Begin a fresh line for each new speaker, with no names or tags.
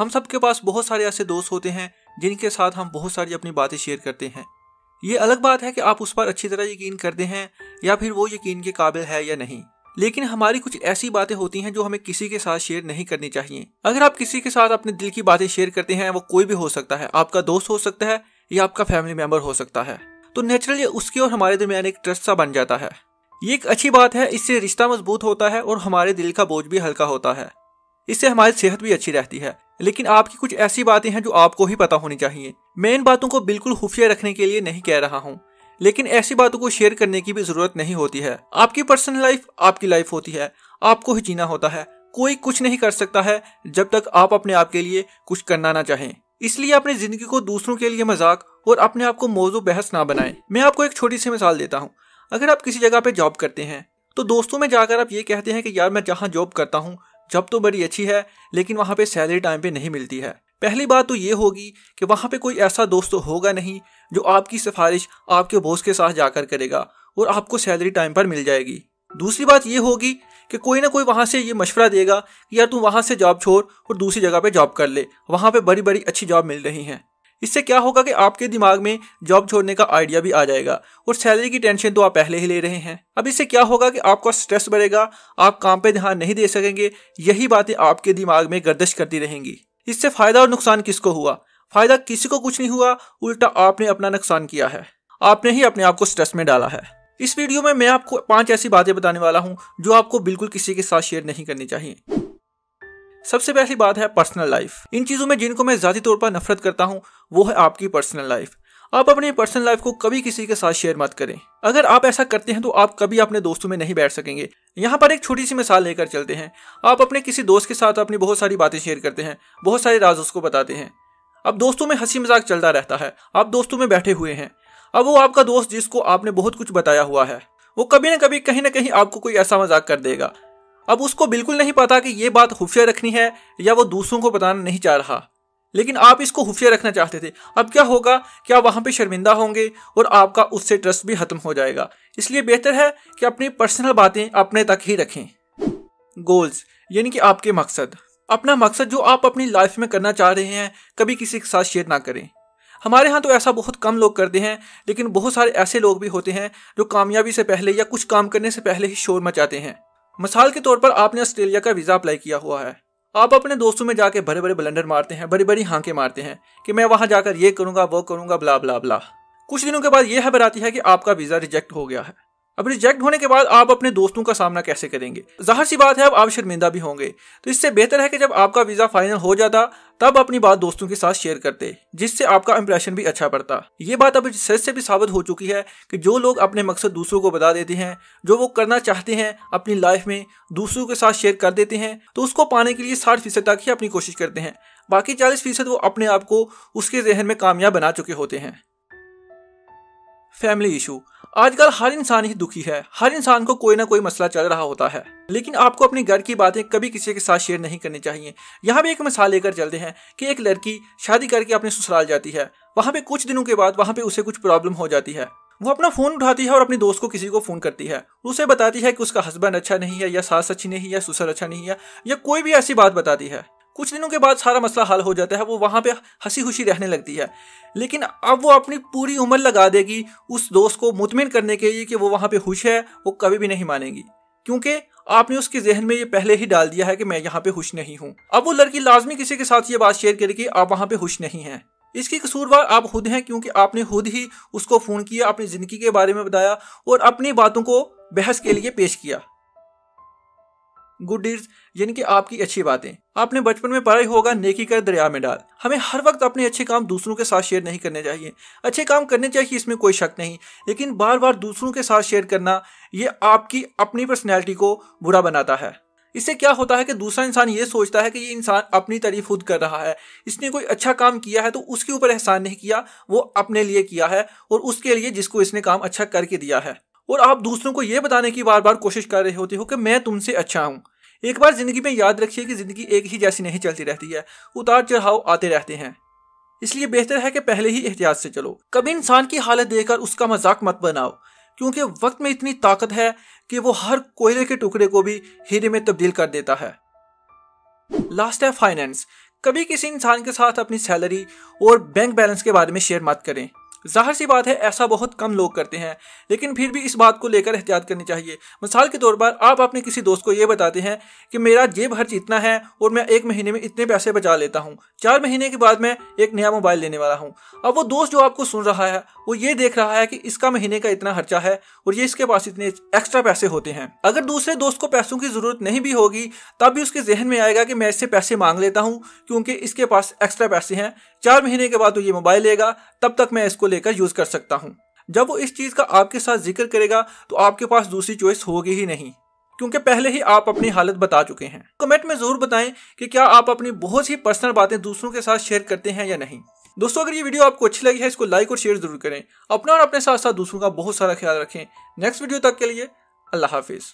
हम सबके पास बहुत सारे ऐसे दोस्त होते हैं, जिनके साथ हम बहुत सारी अपनी बातें शेयर करते हैं। ये अलग बात है कि आप उस पर अच्छी तरह यकीन करते हैं, या फिर वो यकीन के काबिल है या नहीं। लेकिन हमारी कुछ ऐसी बातें होती हैं जो हमें किसी के साथ शेयर नहीं करनी चाहिए। अगर आप किसी के साथ अपने दिल की बातें शेयर करते हैं, वो कोई भी हो सकता है। आपका दोस्त हो सकता है, या आपका फैमिली मेंबर हो सकता है। तो नेचुरली उसके और हमारे दरमियान एक ट्रस्ट सा बन जाता है। ये एक अच्छी बात है, इससे रिश्ता मज़बूत होता है और हमारे दिल का बोझ भी हल्का होता है। इससे हमारी सेहत भी अच्छी रहती है। लेकिन आपकी कुछ ऐसी बातें हैं जो आपको ही पता होनी चाहिए। मैं इन बातों को बिल्कुल खुफिया रखने के लिए नहीं कह रहा हूँ, लेकिन ऐसी बातों को शेयर करने की भी ज़रूरत नहीं होती है। आपकी पर्सनल लाइफ आपकी लाइफ होती है, आपको ही जीना होता है। कोई कुछ नहीं कर सकता है जब तक आप अपने आप के लिए कुछ करना ना चाहें। इसलिए अपनी ज़िंदगी को दूसरों के लिए मज़ाक और अपने आप को मौजू बहस ना बनाएँ। मैं आपको एक छोटी सी मिसाल देता हूँ। अगर आप किसी जगह पे जॉब करते हैं तो दोस्तों में जाकर आप ये कहते हैं कि, यार, मैं जहाँ जॉब करता हूँ जॉब तो बड़ी अच्छी है, लेकिन वहाँ पे सैलरी टाइम पे नहीं मिलती है। पहली बात तो ये होगी कि वहाँ पे कोई ऐसा दोस्त तो होगा नहीं, जो आपकी सिफारिश आपके बॉस के साथ जाकर करेगा और आपको सैलरी टाइम पर मिल जाएगी। दूसरी बात ये होगी कि कोई ना कोई वहाँ से ये मशवरा देगा कि यार तू वहाँ से जॉब छोड़ और दूसरी जगह पे जॉब कर ले। वहाँ पे बड़ी बड़ी अच्छी जॉब मिल रही हैं। इससे क्या होगा कि आपके दिमाग में जॉब छोड़ने का आइडिया भी आ जाएगा और सैलरी की टेंशन तो आप पहले ही ले रहे हैं। अब इससे क्या होगा कि आपका स्ट्रेस बढ़ेगा, आप काम पे ध्यान नहीं दे सकेंगे, यही बातें आपके दिमाग में गर्दिश करती रहेंगी। इससे फ़ायदा और नुकसान किसको हुआ? फ़ायदा किसी को कुछ नहीं हुआ, उल्टा आपने अपना नुकसान किया है। आपने ही अपने आप को स्ट्रेस में डाला है। इस वीडियो में मैं आपको पाँच ऐसी बातें बताने वाला हूँ, जो आपको बिल्कुल किसी के साथ शेयर नहीं करनी चाहिए। सबसे पहली बात है पर्सनल लाइफ इन चीज़ों में जिनको मैं ज़्यादा तौर पर नफरत करता हूँ, वो है आपकी पर्सनल लाइफ आप अपनी पर्सनल लाइफ को कभी किसी के साथ शेयर मत करें। अगर आप ऐसा करते हैं तो आप कभी अपने दोस्तों में नहीं बैठ सकेंगे। यहाँ पर एक छोटी सी मिसाल लेकर चलते हैं। आप अपने किसी दोस्त के साथ अपनी बहुत सारी बातें शेयर करते हैं, बहुत सारे राज उसको बताते हैं। अब दोस्तों में हँसी मज़ाक चलता रहता है। आप दोस्तों में बैठे हुए हैं। अब वो आपका दोस्त जिसको आपने बहुत कुछ बताया हुआ है, वो कभी ना कभी कहीं ना कहीं आपको कोई ऐसा मज़ाक कर देगा। अब उसको बिल्कुल नहीं पता कि ये बात खुफिया रखनी है या वो दूसरों को बताना नहीं चाह रहा। लेकिन आप इसको खुफिया रखना चाहते थे। अब क्या होगा? कि आप वहाँ पे शर्मिंदा होंगे और आपका उससे ट्रस्ट भी खत्म हो जाएगा। इसलिए बेहतर है कि अपनी पर्सनल बातें अपने तक ही रखें। गोल्स यानी कि आपके मकसद। अपना मकसद जो आप अपनी लाइफ में करना चाह रहे हैं, कभी किसी के साथ शेयर ना करें। हमारे यहाँ तो ऐसा बहुत कम लोग करते हैं, लेकिन बहुत सारे ऐसे लोग भी होते हैं जो कामयाबी से पहले या कुछ काम करने से पहले ही शोर मचाते हैं। मिसाल के तौर पर आपने ऑस्ट्रेलिया का वीज़ा अप्लाई किया हुआ है। आप अपने दोस्तों में जाके बड़े बड़े ब्लंडर मारते हैं बड़ी बड़ी हाँके मारते हैं कि मैं वहाँ जाकर ये करूँगा, वो करूँगा, ब्ला ब्ला ब्ला। कुछ दिनों के बाद यह खबर आती है कि आपका वीज़ा रिजेक्ट हो गया है। अब रिजेक्ट होने के बाद आप अपने दोस्तों का सामना कैसे करेंगे? ज़ाहिर सी बात है, अब आप शर्मिंदा भी होंगे। तो इससे बेहतर है कि जब आपका वीज़ा फाइनल हो जाता, तब अपनी बात दोस्तों के साथ शेयर करते, जिससे आपका इंप्रेशन भी अच्छा पड़ता। ये बात अब सच से भी साबित हो चुकी है कि जो लोग अपने मकसद दूसरों को बता देते हैं, जो वो करना चाहते हैं अपनी लाइफ में दूसरों के साथ शेयर कर देते हैं तो उसको पाने के लिए साठ फ़ीसद तक ही अपनी कोशिश करते हैं। बाकी चालीस फ़ीसद वो अपने आप को उसके जहन में कामयाब बना चुके होते हैं। फैमिली इशू आजकल हर इंसान ही दुखी है। हर इंसान को कोई ना कोई मसला चल रहा होता है। लेकिन आपको अपने घर की बातें कभी किसी के साथ शेयर नहीं करनी चाहिए। यहाँ भी एक मिसाल लेकर चलते हैं कि एक लड़की शादी करके अपने ससुराल जाती है। वहाँ पे कुछ दिनों के बाद वहाँ पे उसे कुछ प्रॉब्लम हो जाती है। वो अपना फ़ोन उठाती है और अपने दोस्त को किसी को फ़ोन करती है। उसे बताती है कि उसका हस्बैंड अच्छा नहीं है या सास अच्छी नहीं है ससुर अच्छा नहीं है या कोई भी ऐसी बात बताती है। कुछ दिनों के बाद सारा मसला हल हो जाता है, वो वहाँ पे हँसी खुशी रहने लगती है। लेकिन अब वो अपनी पूरी उम्र लगा देगी उस दोस्त को मुतमिन करने के लिए कि वो वहाँ पे खुश है, वो कभी भी नहीं मानेगी। क्योंकि आपने उसके जहन में ये पहले ही डाल दिया है कि मैं यहाँ पे खुश नहीं हूँ। अब वो लड़की लाजमी किसी के साथ ये बात शेयर करेगी आप वहाँ पे खुश नहीं हैं। इसकी कसूरवार आप खुद हैं क्योंकि आपने खुद ही उसको फ़ोन किया, अपनी ज़िंदगी के बारे में बताया और अपनी बातों को बहस के लिए पेश किया। गुड डीड्स यानी कि आपकी अच्छी बातें। आपने बचपन में पढ़ा ही होगा, नेकी कर दरिया में डाल। हमें हर वक्त अपने अच्छे काम दूसरों के साथ शेयर नहीं करने चाहिए। अच्छे काम करने चाहिए, इसमें कोई शक नहीं। लेकिन बार बार दूसरों के साथ शेयर करना, ये आपकी अपनी पर्सनैलिटी को बुरा बनाता है। इससे क्या होता है कि दूसरा इंसान ये सोचता है कि ये इंसान अपनी तारीफ़ खुद कर रहा है। इसने कोई अच्छा काम किया है तो उसके ऊपर एहसान नहीं किया, वो अपने लिए किया है और उसके लिए जिसको इसने काम अच्छा करके दिया है। और आप दूसरों को ये बताने की बार बार कोशिश कर रहे होते हो कि मैं तुमसे अच्छा हूँ। एक बार ज़िंदगी में याद रखिए कि ज़िंदगी एक ही जैसी नहीं चलती रहती है। उतार चढ़ाव आते रहते हैं। इसलिए बेहतर है कि पहले ही एहतियात से चलो। कभी इंसान की हालत देखकर उसका मज़ाक मत बनाओ, क्योंकि वक्त में इतनी ताकत है कि वो हर कोयले के टुकड़े को भी हीरे में तब्दील कर देता है। लास्ट है फाइनेंस कभी किसी इंसान के साथ अपनी सैलरी और बैंक बैलेंस के बारे में शेयर मत करें। ज़ाहिर सी बात है, ऐसा बहुत कम लोग करते हैं, लेकिन फिर भी इस बात को लेकर एहतियात करनी चाहिए। मिसाल के तौर पर, आप अपने किसी दोस्त को ये बताते हैं कि, मेरा जेब खर्च इतना है और मैं एक महीने में इतने पैसे बचा लेता हूँ। चार महीने के बाद मैं एक नया मोबाइल लेने वाला हूँ। अब वो दोस्त जो आपको सुन रहा है वो ये देख रहा है कि इसका महीने का इतना खर्चा है और ये इसके पास इतने एक्स्ट्रा पैसे होते हैं। अगर दूसरे दोस्त को पैसों की ज़रूरत नहीं भी होगी, तब भी उसके जहन में आएगा कि मैं इससे पैसे मांग लेता हूँ, क्योंकि इसके पास एक्स्ट्रा पैसे हैं। चार महीने के बाद वो ये मोबाइल लेगा, तब तक मैं इसको लेकर यूज़ कर सकता हूँ। जब वो इस चीज़ का आपके साथ ज़िक्र करेगा तो आपके पास दूसरी चॉइस होगी ही नहीं, क्योंकि पहले ही आप अपनी हालत बता चुके हैं। कमेंट में ज़रूर बताएँ कि क्या आप अपनी बहुत ही पर्सनल बातें दूसरों के साथ शेयर करते हैं या नहीं। दोस्तों, अगर ये वीडियो आपको अच्छी लगी है, इसको लाइक और शेयर ज़रूर करें। अपना और अपने साथ साथ दूसरों का बहुत सारा ख्याल रखें। नेक्स्ट वीडियो तक के लिए अल्लाह हाफिज़।